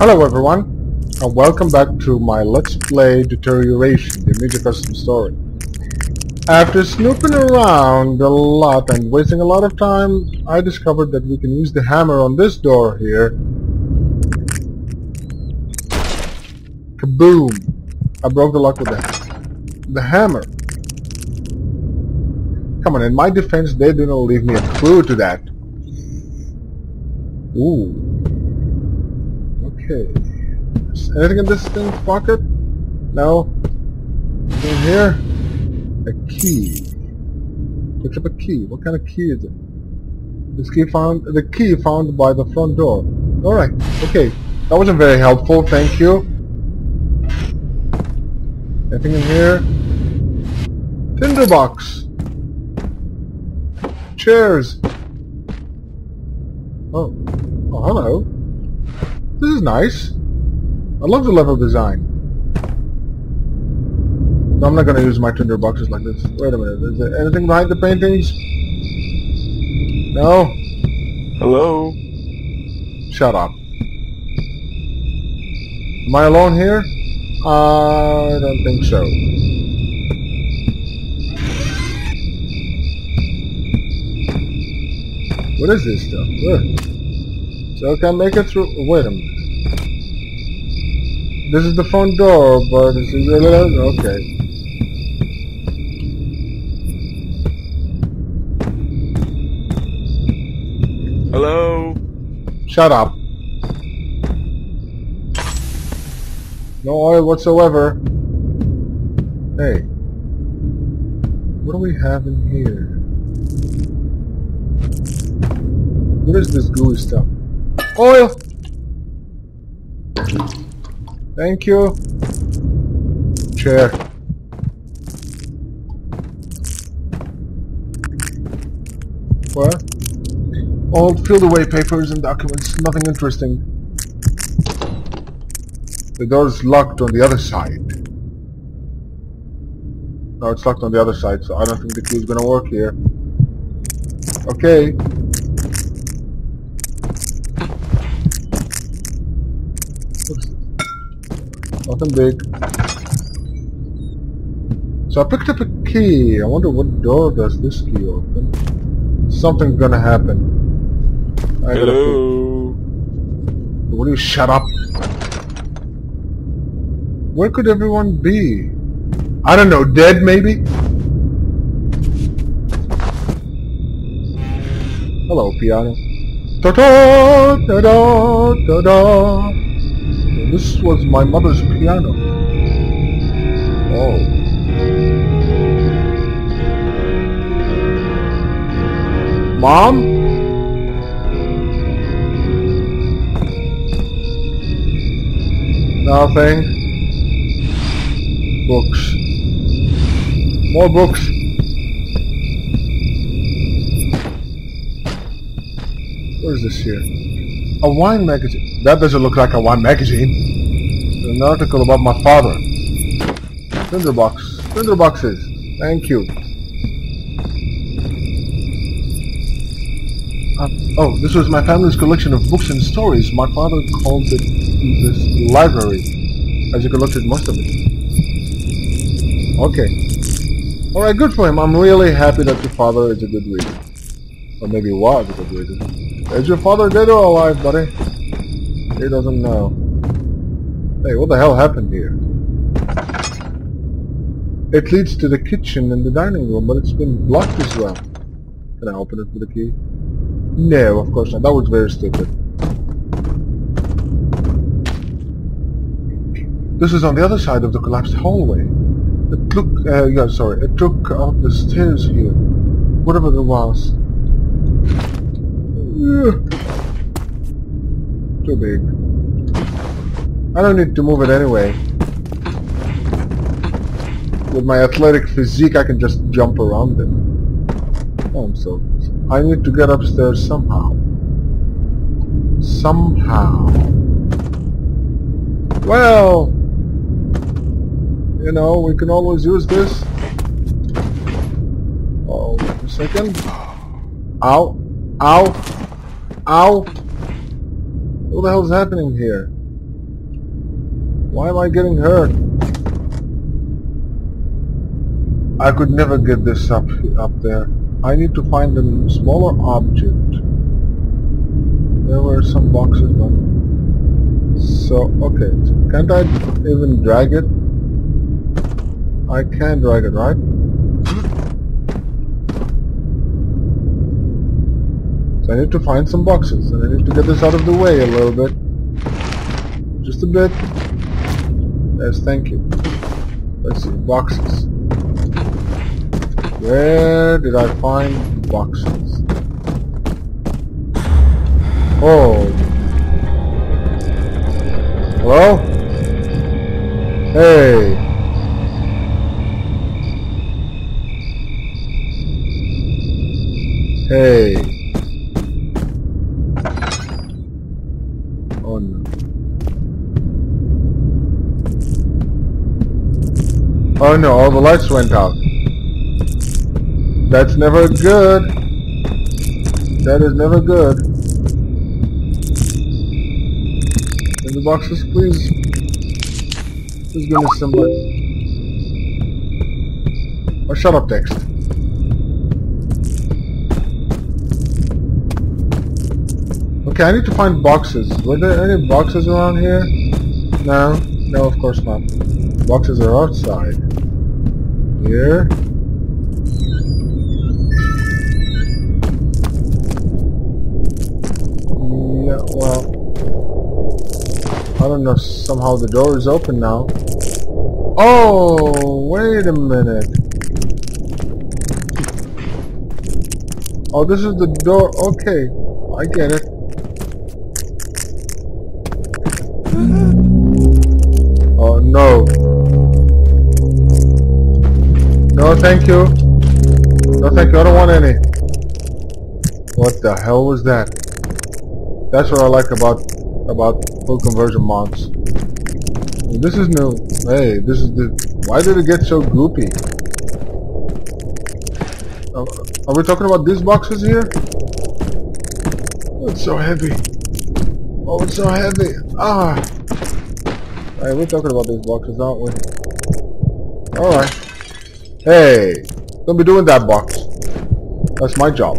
Hello everyone, and welcome back to my Let's Play Deterioration, the Amnesia Custom Story. After snooping around a lot and wasting a lot of time, I discovered that we can use the hammer on this door here. Kaboom! I broke the lock with the, the hammer. Come on, in my defense, they didn't leave me a clue to that. Ooh. Okay. Anything in this thing's pocket? No. In here? A key. Pick up a key. What kind of key is it? This key found the key found by the front door. Alright, okay. That wasn't very helpful, thank you. Anything in here? Tinderbox. Chairs. Oh. Oh, hello. This is nice. I love the level design. No, I'm not going to use my tinder boxes like this. Wait a minute. Is there anything behind the paintings? No? Hello? Shut up. Am I alone here? I don't think so. What is this stuff? So I can make it through. Wait a minute. This is the front door, but this is? Okay. Hello? Shut up. No oil whatsoever. Hey. What do we have in here? What is this gooey stuff? Oil! Thank you. Chair. What? Old filled away papers and documents. Nothing interesting. The door's locked on the other side. No, it's locked on the other side, so I don't think the key's gonna work here. Okay. Nothing big. So I picked up a key. I wonder what door does this key open. Something's gonna happen. I gotta Hello? Will you shut up? Where could everyone be? I don't know, dead maybe? Hello, piano. Da da da This was my mother's piano. Oh. Mom? Nothing. Books. More books. Where's this here? A wine magazine. That doesn't look like a wine magazine. An article about my father. Tinderbox. Tinderboxes. Thank you. Uh, oh, this was my family's collection of books and stories. My father called it this library, as he collected most of it. Okay. Alright, good for him. I'm really happy that your father is a good reader. Or maybe was a good reader. Is your father dead or alive, buddy? He doesn't know. Hey, what the hell happened here? It leads to the kitchen and the dining room, but it's been blocked as well. Can I open it with a key? No, of course not. That was very stupid. This is on the other side of the collapsed hallway. It took, uh, yeah, sorry, it took up the stairs here. Whatever it was. Too big. I don't need to move it anyway. With my athletic physique, I can just jump around them. Oh, I'm so... I need to get upstairs somehow. Somehow. Well... You know, we can always use this. Oh, wait a second. Ow. Ow. Ow. What the hell is happening here? Why am I getting hurt? I could never get this up up there. I need to find a smaller object. There were some boxes, but so okay. So can't I even drag it? I can drag it, right? So I need to find some boxes, and I need to get this out of the way a little bit. Just a bit. Yes, thank you. Let's see, boxes. Where did I find boxes? Oh. Hello? Hey. Hey. Oh no. Oh no, all the lights went out. That's never good. That is never good. In the boxes, please. Please give me some light. Oh, shut up, text. Okay, I need to find boxes. Were there any boxes around here? No? No, of course not. Boxes are outside. Here. Yeah, well... I don't know, somehow the door is open now. Oh, wait a minute. Oh, this is the door. Okay, I get it. Oh, no. No, thank you. No, thank you. I don't want any. What the hell was that? That's what I like about about full conversion mods. This is new. Hey, this is the. Why did it get so goopy? Are we talking about these boxes here? Oh, it's so heavy. Oh, it's so heavy. Ah. Alright, we're talking about these boxes, aren't we? Alright. Hey, don't be doing that box. That's my job.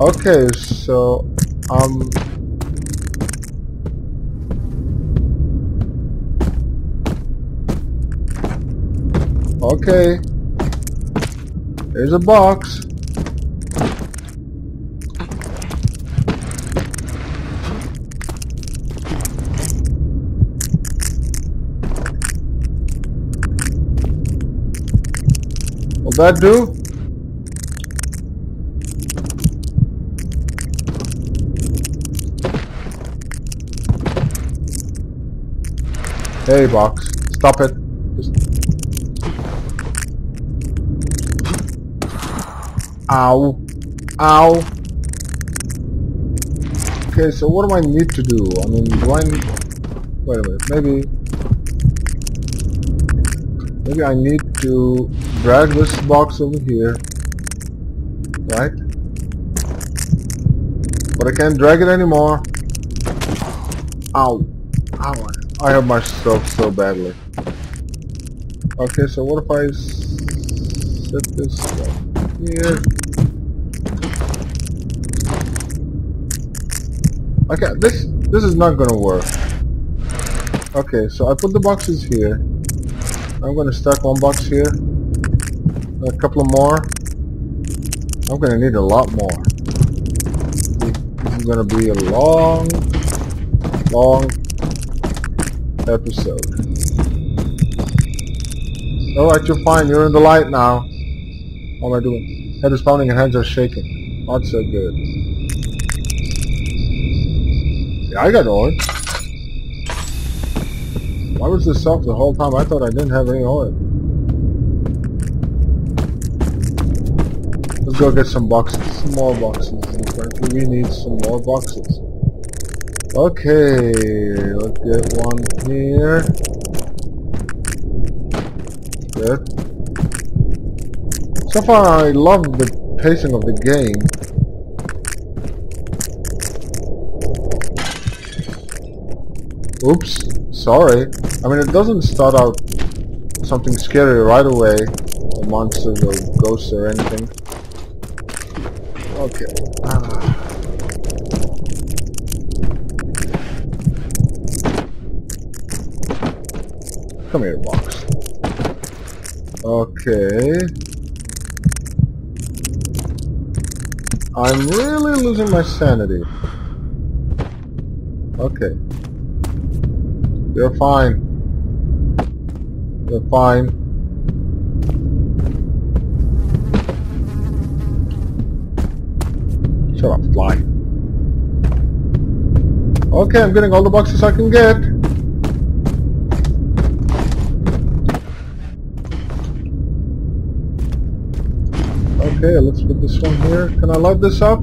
Okay, so, um... Okay. There's a box. Will that do? Hey box, stop it. Ow. Ow. Okay, so what do I need to do? I mean, do I need... Wait a minute, maybe... Maybe I need to drag this box over here. Right? But I can't drag it anymore. Ow. Ow. I hurt myself so badly. Okay, so what if I set this here? Okay, this this is not gonna work. Okay, so I put the boxes here. I'm gonna stack one box here. A couple of more. I'm gonna need a lot more. This is gonna be a long, long episode. Alright, you're fine. You're in the light now. What am I doing? Head is pounding and hands are shaking. Not so good. Yeah, I got oil. Why was this off the whole time? I thought I didn't have any oil. Go get some boxes. Some more boxes. We need some more boxes. Okay, let's get one here. Good. So far I love the pacing of the game. Oops. Sorry. I mean, it doesn't start out something scary right away. Or monsters or ghosts or anything. Okay. Ah. Come here, box. Okay. I'm really losing my sanity. Okay. You're fine. You're fine. Shut up, fly. Okay, I'm getting all the boxes I can get. Okay, let's put this one here. Can I load this up?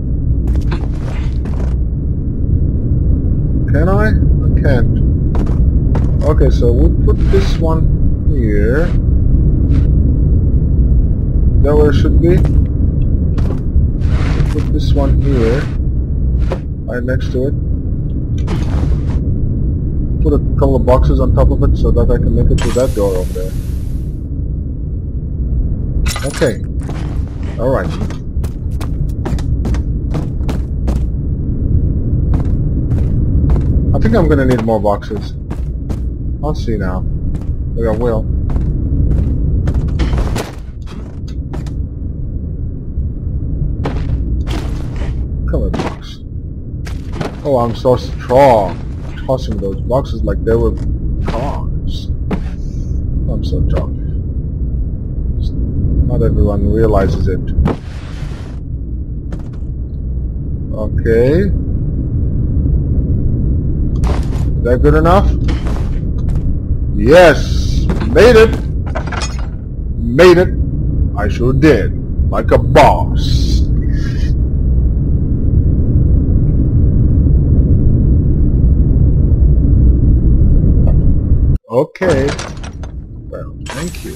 Can I? I can't. Okay, so we'll put this one here. that where it should be? This one here. Right next to it. Put a couple of boxes on top of it so that I can make it to that door over there. Okay. Alright. I think I'm gonna need more boxes. I'll see now. Maybe I will. Come on, box. Oh, I'm so strong. Tossing those boxes like they were cars. I'm so tough. Not everyone realizes it. Okay. Is that good enough? Yes! Made it! Made it! I sure did. Like a boss. Okay. Well, thank you.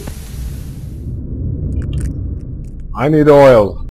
I need oil.